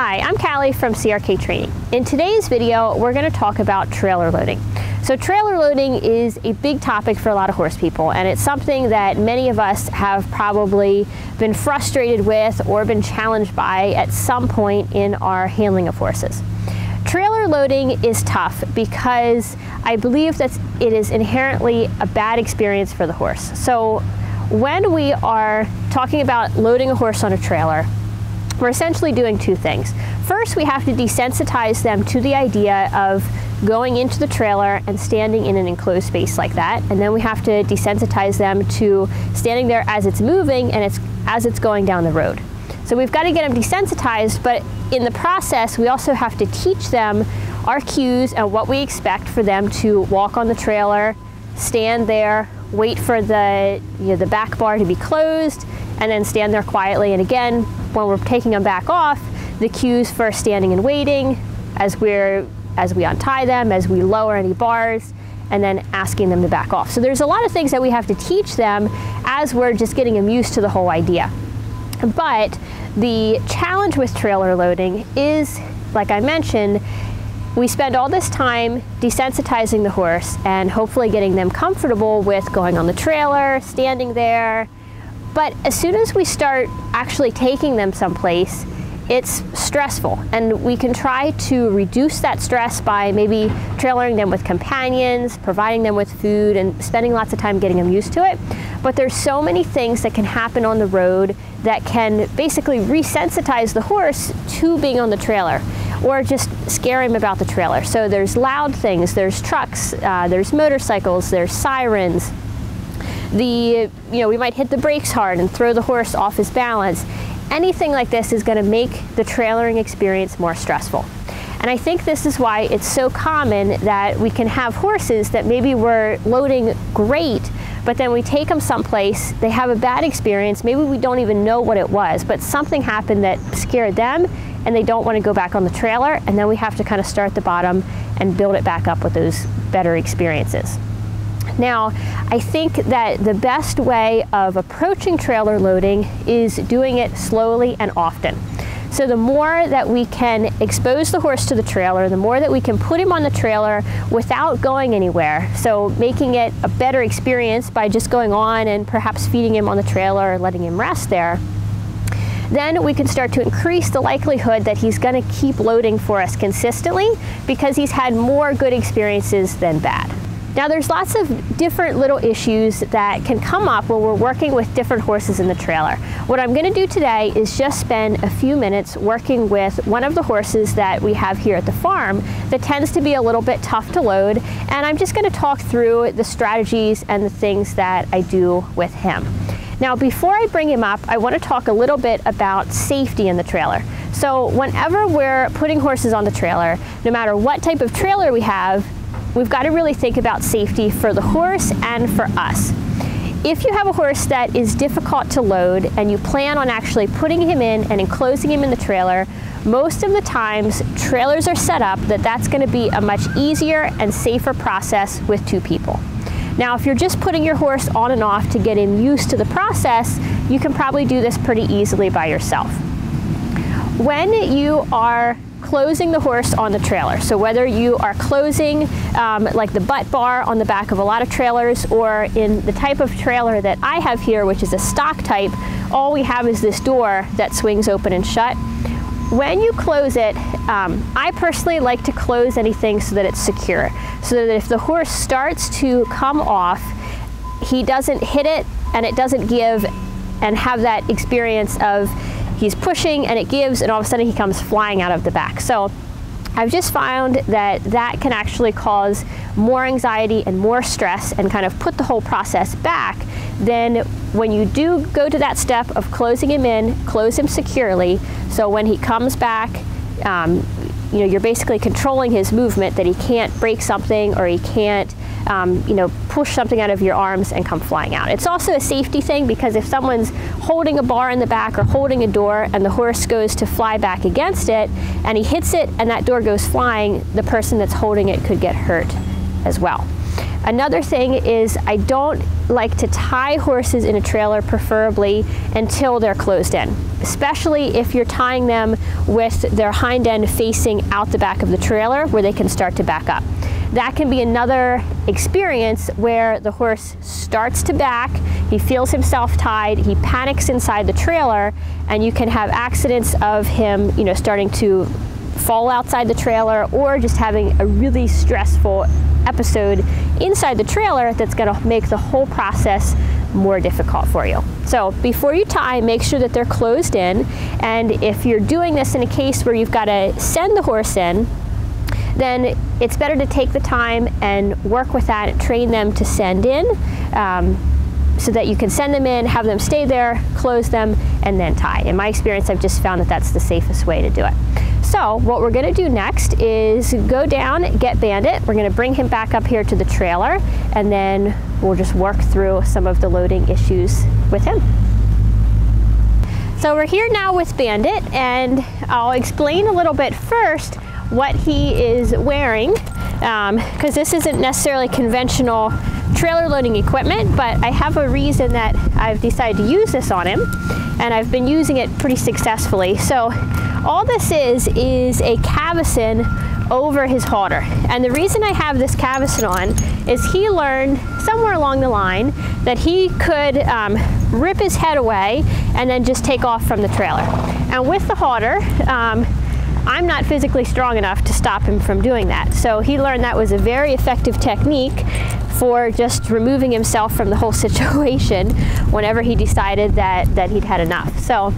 Hi, I'm Callie from CRK Training. In today's video, we're going to talk about trailer loading. So trailer loading is a big topic for a lot of horse people, and it's something that many of us have probably been frustrated with or been challenged by at some point in our handling of horses. Trailer loading is tough because I believe that it is inherently a bad experience for the horse. So when we are talking about loading a horse on a trailer, we're essentially doing two things. First, we have to desensitize them to the idea of going into the trailer and standing in an enclosed space like that. And then we have to desensitize them to standing there as it's moving and it's as it's going down the road. So we've got to get them desensitized, but in the process, we also have to teach them our cues and what we expect for them to walk on the trailer, stand there, wait for the, you know, the back bar to be closed, and then stand there quietly. And again, when we're taking them back off, the cues for standing and waiting as we're as we untie them, as we lower any bars, and then asking them to back off. So there's a lot of things that we have to teach them as we're just getting them used to the whole idea. But the challenge with trailer loading is, like I mentioned, we spend all this time desensitizing the horse and hopefully getting them comfortable with going on the trailer, standing there, but as soon as we start actually taking them someplace, it's stressful and we can try to reduce that stress by maybe trailering them with companions, providing them with food and spending lots of time getting them used to it. But there's so many things that can happen on the road that can basically resensitize the horse to being on the trailer or just scare him about the trailer. So there's loud things, there's trucks, uh, there's motorcycles, there's sirens, the, you know, we might hit the brakes hard and throw the horse off his balance. Anything like this is going to make the trailering experience more stressful. And I think this is why it's so common that we can have horses that maybe we're loading great, but then we take them someplace, they have a bad experience, maybe we don't even know what it was, but something happened that scared them and they don't want to go back on the trailer, and then we have to kind of start at the bottom and build it back up with those better experiences. Now, I think that the best way of approaching trailer loading is doing it slowly and often. So the more that we can expose the horse to the trailer, the more that we can put him on the trailer without going anywhere. So making it a better experience by just going on and perhaps feeding him on the trailer or letting him rest there. Then we can start to increase the likelihood that he's going to keep loading for us consistently because he's had more good experiences than bad. Now there's lots of different little issues that can come up when we're working with different horses in the trailer. What I'm going to do today is just spend a few minutes working with one of the horses that we have here at the farm that tends to be a little bit tough to load and I'm just going to talk through the strategies and the things that I do with him. Now before I bring him up, I want to talk a little bit about safety in the trailer. So whenever we're putting horses on the trailer, no matter what type of trailer we have, we've got to really think about safety for the horse and for us. If you have a horse that is difficult to load and you plan on actually putting him in and enclosing him in the trailer, most of the times trailers are set up that that's going to be a much easier and safer process with two people. Now, if you're just putting your horse on and off to get him used to the process, you can probably do this pretty easily by yourself. When you are closing the horse on the trailer. So whether you are closing um, like the butt bar on the back of a lot of trailers or in the type of trailer that I have here, which is a stock type, all we have is this door that swings open and shut. When you close it, um, I personally like to close anything so that it's secure. So that if the horse starts to come off, he doesn't hit it and it doesn't give and have that experience of he's pushing and it gives and all of a sudden he comes flying out of the back. So I've just found that that can actually cause more anxiety and more stress and kind of put the whole process back than when you do go to that step of closing him in, close him securely, so when he comes back, um, you know, you're basically controlling his movement that he can't break something or he can't um, you know, push something out of your arms and come flying out. It's also a safety thing because if someone's holding a bar in the back or holding a door and the horse goes to fly back against it and he hits it and that door goes flying, the person that's holding it could get hurt as well. Another thing is I don't like to tie horses in a trailer preferably until they're closed in, especially if you're tying them with their hind end facing out the back of the trailer where they can start to back up. That can be another experience where the horse starts to back, he feels himself tied, he panics inside the trailer, and you can have accidents of him, you know, starting to fall outside the trailer or just having a really stressful episode inside the trailer that's going to make the whole process more difficult for you. So before you tie, make sure that they're closed in. And if you're doing this in a case where you've got to send the horse in, then it's better to take the time and work with that, train them to send in. Um, so that you can send them in, have them stay there, close them, and then tie. In my experience, I've just found that that's the safest way to do it. So what we're gonna do next is go down, get Bandit. We're gonna bring him back up here to the trailer, and then we'll just work through some of the loading issues with him. So we're here now with Bandit, and I'll explain a little bit first what he is wearing, because um, this isn't necessarily conventional trailer loading equipment, but I have a reason that I've decided to use this on him, and I've been using it pretty successfully. So all this is, is a cavesson over his halter. And the reason I have this cavesson on is he learned somewhere along the line that he could um, rip his head away and then just take off from the trailer. And with the halter, um, I'm not physically strong enough to stop him from doing that. So he learned that was a very effective technique for just removing himself from the whole situation whenever he decided that, that he'd had enough. So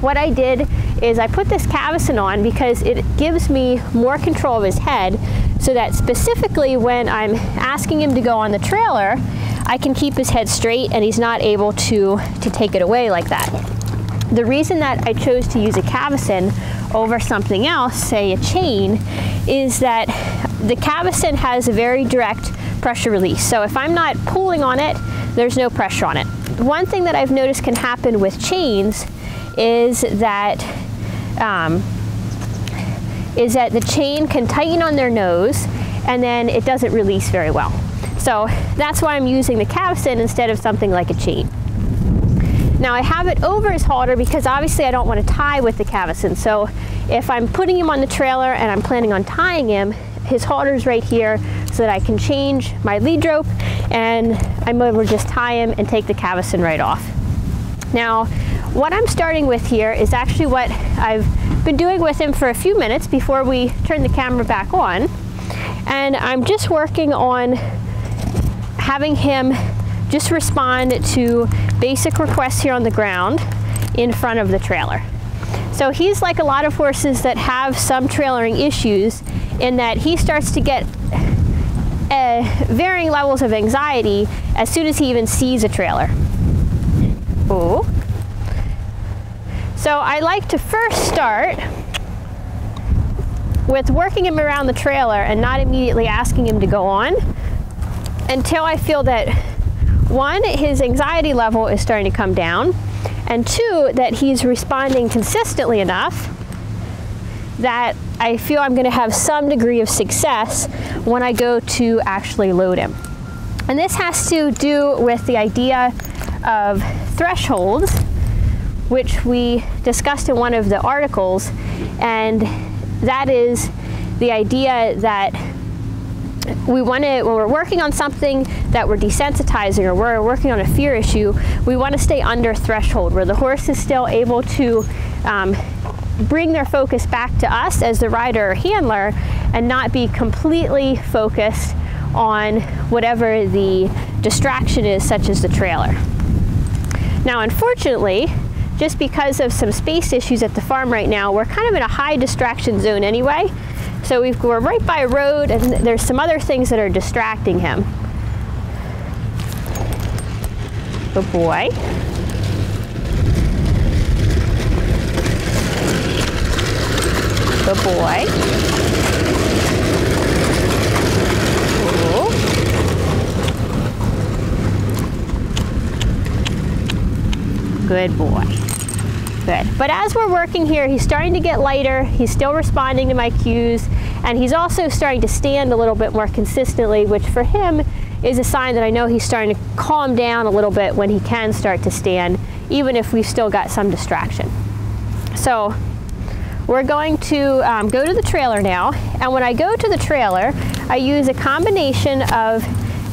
what I did is I put this cavesson on because it gives me more control of his head so that specifically when I'm asking him to go on the trailer, I can keep his head straight and he's not able to, to take it away like that. The reason that I chose to use a cavesson over something else, say a chain, is that the cavesson has a very direct pressure release. So if I'm not pulling on it, there's no pressure on it. One thing that I've noticed can happen with chains is that um, is that the chain can tighten on their nose and then it doesn't release very well. So that's why I'm using the cavesson instead of something like a chain. Now I have it over his halter because obviously I don't want to tie with the cavesson. So if I'm putting him on the trailer and I'm planning on tying him, his halter's right here so that I can change my lead rope and I'm able to just tie him and take the cavesson right off. Now, what I'm starting with here is actually what I've been doing with him for a few minutes before we turn the camera back on. And I'm just working on having him just respond to basic requests here on the ground in front of the trailer. So he's like a lot of horses that have some trailering issues in that he starts to get uh, varying levels of anxiety as soon as he even sees a trailer. Ooh. So I like to first start with working him around the trailer and not immediately asking him to go on until I feel that one, his anxiety level is starting to come down, and two, that he's responding consistently enough that I feel I'm going to have some degree of success when I go to actually load him. And this has to do with the idea of thresholds which we discussed in one of the articles, and that is the idea that we want to, when we're working on something that we're desensitizing or we're working on a fear issue, we want to stay under threshold where the horse is still able to um, bring their focus back to us as the rider or handler and not be completely focused on whatever the distraction is, such as the trailer. Now, unfortunately, just because of some space issues at the farm right now, we're kind of in a high distraction zone anyway. So we are right by a road and there's some other things that are distracting him. Good boy. Good boy. Good boy. Good. But as we're working here, he's starting to get lighter. He's still responding to my cues. And he's also starting to stand a little bit more consistently, which for him is a sign that I know he's starting to calm down a little bit when he can start to stand, even if we've still got some distraction. So we're going to um, go to the trailer now, and when I go to the trailer, I use a combination of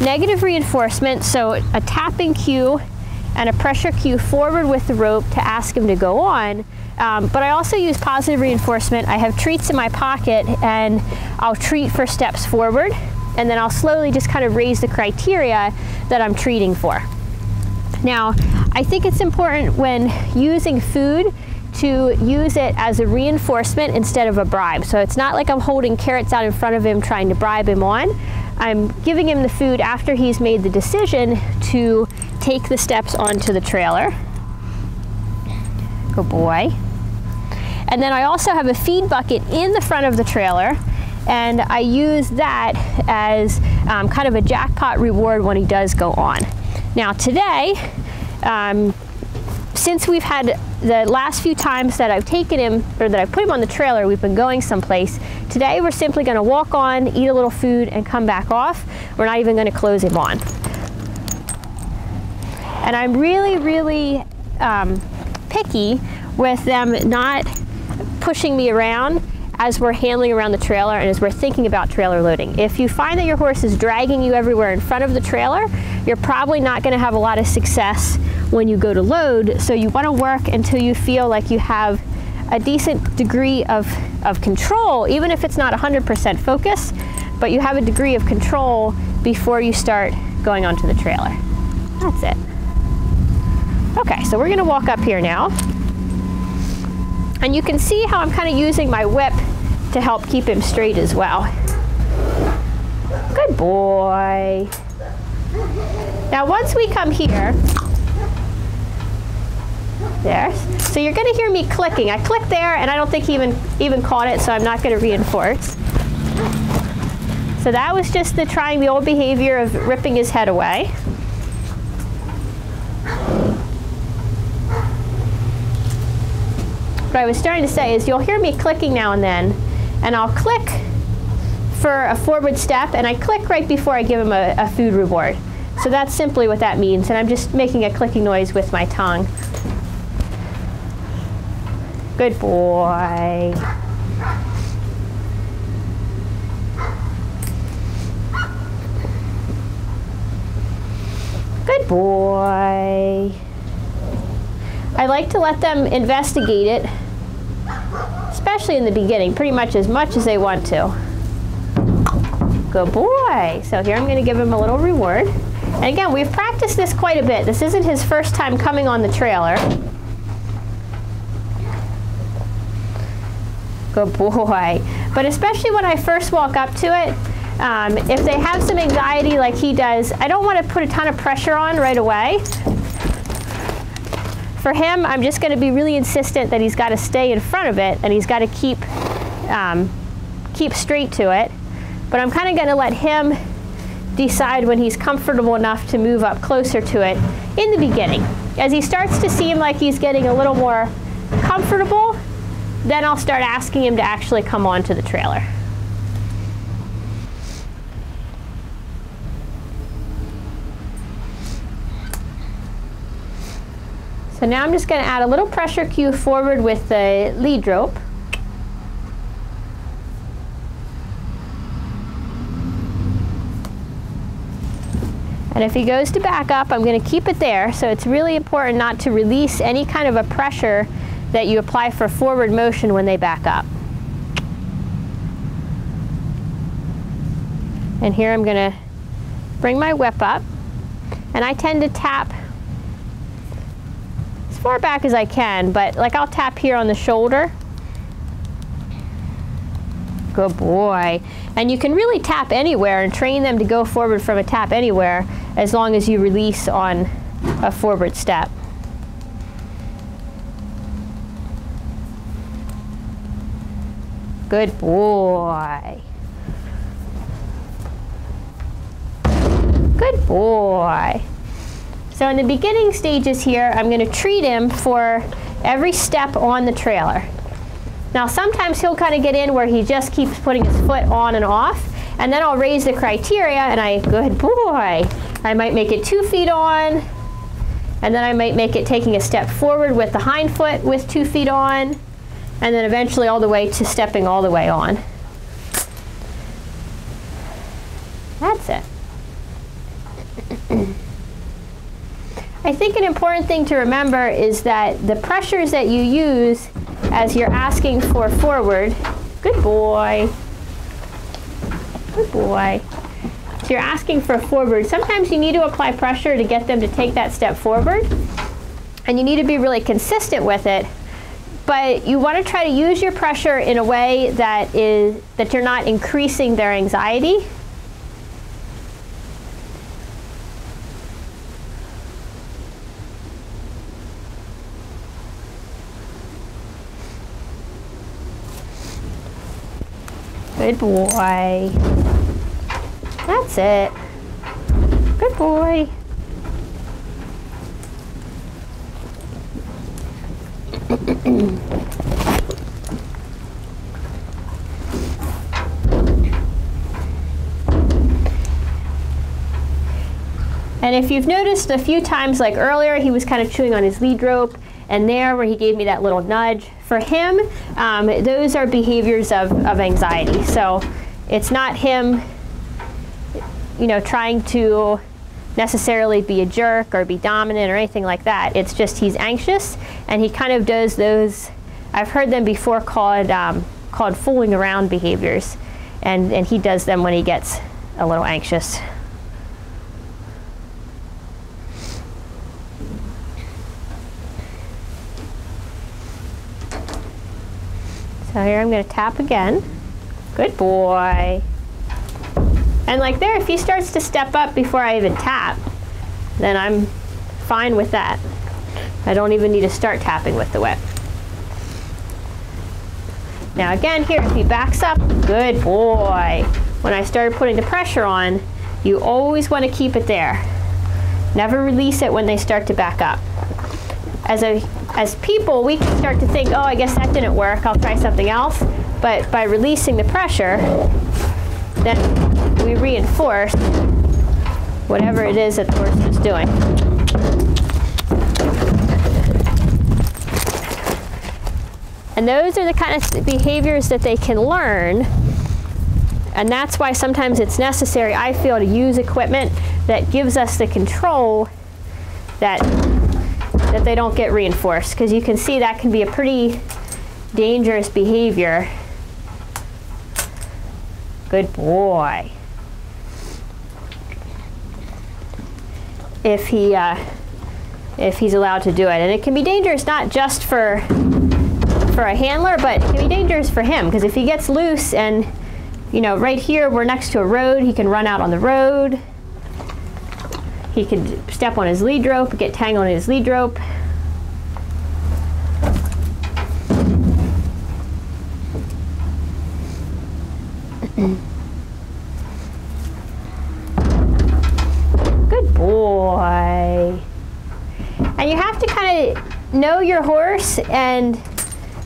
negative reinforcement, so a tapping cue and a pressure cue forward with the rope to ask him to go on. Um, but I also use positive reinforcement. I have treats in my pocket and I'll treat for steps forward and then I'll slowly just kind of raise the criteria that I'm treating for. Now, I think it's important when using food to use it as a reinforcement instead of a bribe. So it's not like I'm holding carrots out in front of him trying to bribe him on. I'm giving him the food after he's made the decision to take the steps onto the trailer. Good boy. And then I also have a feed bucket in the front of the trailer and I use that as um, kind of a jackpot reward when he does go on. Now today, um, since we've had the last few times that I've taken him or that I've put him on the trailer, we've been going someplace. Today we're simply going to walk on, eat a little food, and come back off. We're not even going to close him on. And I'm really, really um, picky with them not pushing me around as we're handling around the trailer and as we're thinking about trailer loading. If you find that your horse is dragging you everywhere in front of the trailer, you're probably not going to have a lot of success when you go to load. So you want to work until you feel like you have a decent degree of, of control, even if it's not 100% focus, but you have a degree of control before you start going onto the trailer. That's it. Okay, so we're gonna walk up here now. And you can see how I'm kind of using my whip to help keep him straight as well. Good boy. Now once we come here, there. So you're gonna hear me clicking. I clicked there and I don't think he even, even caught it, so I'm not gonna reinforce. So that was just the trying the old behavior of ripping his head away. What I was starting to say is you'll hear me clicking now and then, and I'll click for a forward step, and I click right before I give him a, a food reward. So that's simply what that means, and I'm just making a clicking noise with my tongue. Good boy. Good boy. I like to let them investigate it, especially in the beginning, pretty much as much as they want to. Good boy. So here I'm going to give him a little reward. And again, we've practiced this quite a bit. This isn't his first time coming on the trailer. Good boy. But especially when I first walk up to it, um, if they have some anxiety like he does, I don't want to put a ton of pressure on right away. For him, I'm just going to be really insistent that he's got to stay in front of it and he's got to keep, um, keep straight to it. But I'm kind of going to let him decide when he's comfortable enough to move up closer to it in the beginning. As he starts to seem like he's getting a little more comfortable, then I'll start asking him to actually come onto the trailer. So now I'm just going to add a little pressure cue forward with the lead rope. And if he goes to back up, I'm going to keep it there. So it's really important not to release any kind of a pressure that you apply for forward motion when they back up. And here I'm going to bring my whip up. And I tend to tap far back as I can, but like I'll tap here on the shoulder. Good boy. And you can really tap anywhere and train them to go forward from a tap anywhere as long as you release on a forward step. Good boy. Good boy. So in the beginning stages here, I'm going to treat him for every step on the trailer. Now sometimes he'll kind of get in where he just keeps putting his foot on and off, And then I'll raise the criteria and I, go, good boy, I might make it two feet on, and then I might make it taking a step forward with the hind foot with two feet on, and then eventually all the way to stepping all the way on. That's it. I think an important thing to remember is that the pressures that you use as you're asking for forward, good boy, good boy. So you're asking for forward. Sometimes you need to apply pressure to get them to take that step forward, and you need to be really consistent with it. But you want to try to use your pressure in a way that is that you're not increasing their anxiety Good boy. That's it. Good boy. And if you've noticed a few times, like earlier, he was kind of chewing on his lead rope, and there where he gave me that little nudge, for him, um, those are behaviors of, of anxiety. So it's not him, you know, trying to necessarily be a jerk or be dominant or anything like that. It's just he's anxious and he kind of does those, I've heard them before called, um, called fooling around behaviors. And, and he does them when he gets a little anxious. So here I'm going to tap again. Good boy. And like there, if he starts to step up before I even tap, then I'm fine with that. I don't even need to start tapping with the whip. Now again here, if he backs up, good boy. When I started putting the pressure on, you always want to keep it there. Never release it when they start to back up. As a as people, we can start to think, oh, I guess that didn't work, I'll try something else. But by releasing the pressure, then we reinforce whatever it is that the horse is doing. And those are the kind of behaviors that they can learn. And that's why sometimes it's necessary, I feel, to use equipment that gives us the control that that they don't get reinforced because you can see that can be a pretty dangerous behavior. Good boy. If he uh, if he's allowed to do it, and it can be dangerous not just for for a handler, but it can be dangerous for him because if he gets loose and you know right here we're next to a road, he can run out on the road he could step on his lead rope, get tangled in his lead rope. Good boy. And you have to kind of know your horse and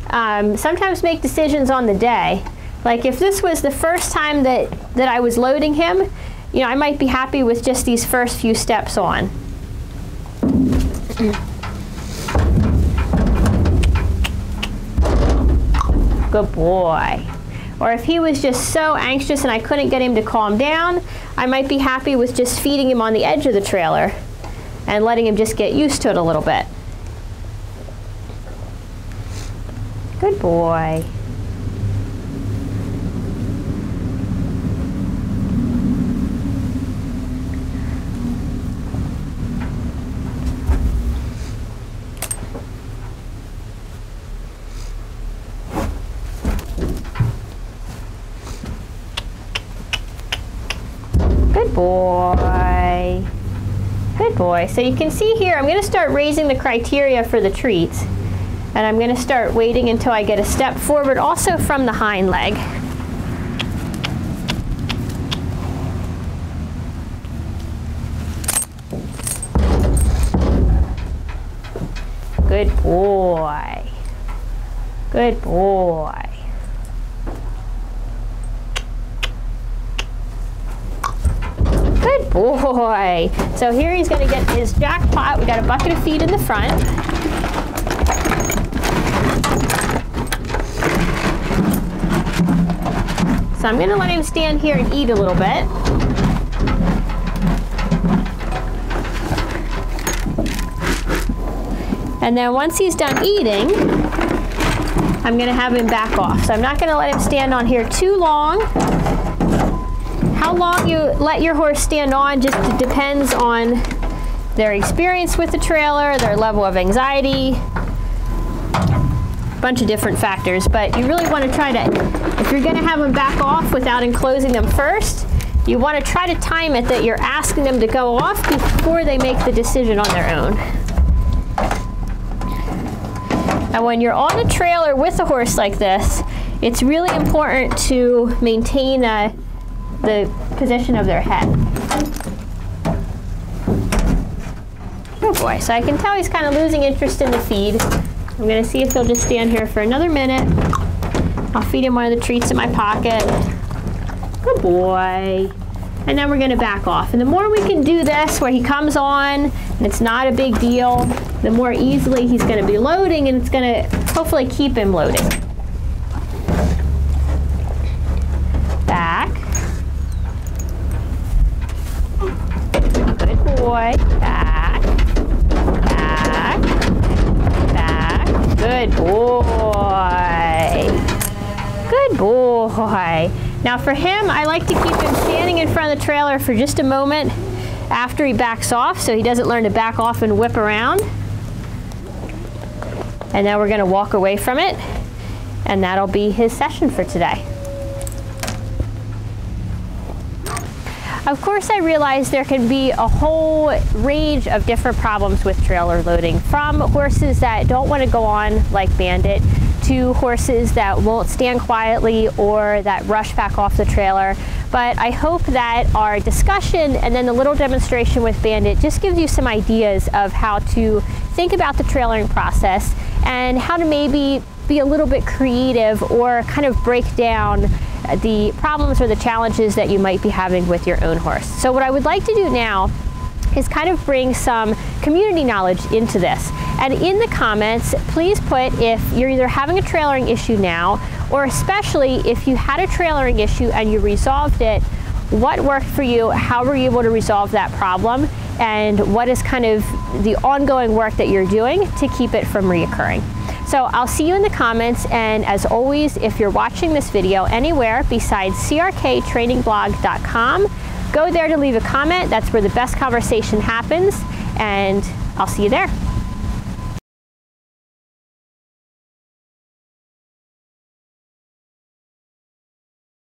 um, sometimes make decisions on the day. Like if this was the first time that, that I was loading him, you know, I might be happy with just these first few steps on. Good boy. Or if he was just so anxious and I couldn't get him to calm down, I might be happy with just feeding him on the edge of the trailer and letting him just get used to it a little bit. Good boy. Good boy. So you can see here, I'm going to start raising the criteria for the treats. And I'm going to start waiting until I get a step forward also from the hind leg. Good boy. Good boy. Good boy. So here he's gonna get his jackpot. We got a bucket of feed in the front. So I'm gonna let him stand here and eat a little bit. And then once he's done eating, I'm gonna have him back off. So I'm not gonna let him stand on here too long. How long you let your horse stand on just depends on their experience with the trailer, their level of anxiety, a bunch of different factors. But you really wanna try to, if you're gonna have them back off without enclosing them first, you wanna try to time it that you're asking them to go off before they make the decision on their own. And when you're on a trailer with a horse like this, it's really important to maintain uh, the position of their head. Oh boy, so I can tell he's kind of losing interest in the feed. I'm gonna see if he'll just stand here for another minute. I'll feed him one of the treats in my pocket. Good boy. And then we're gonna back off. And the more we can do this where he comes on and it's not a big deal, the more easily he's to be loading and it's to hopefully keep him loading. Now for him, I like to keep him standing in front of the trailer for just a moment after he backs off so he doesn't learn to back off and whip around. And now we're gonna walk away from it and that'll be his session for today. Of course, I realize there can be a whole range of different problems with trailer loading, from horses that don't want to go on like Bandit to horses that won't stand quietly or that rush back off the trailer. But I hope that our discussion and then the little demonstration with Bandit just gives you some ideas of how to think about the trailering process and how to maybe be a little bit creative or kind of break down the problems or the challenges that you might be having with your own horse. So what I would like to do now is kind of bring some community knowledge into this. And in the comments, please put if you're either having a trailering issue now, or especially if you had a trailering issue and you resolved it, what worked for you, how were you able to resolve that problem, and what is kind of the ongoing work that you're doing to keep it from reoccurring. So I'll see you in the comments, and as always, if you're watching this video anywhere besides crktrainingblog.com, go there to leave a comment. That's where the best conversation happens, and I'll see you there.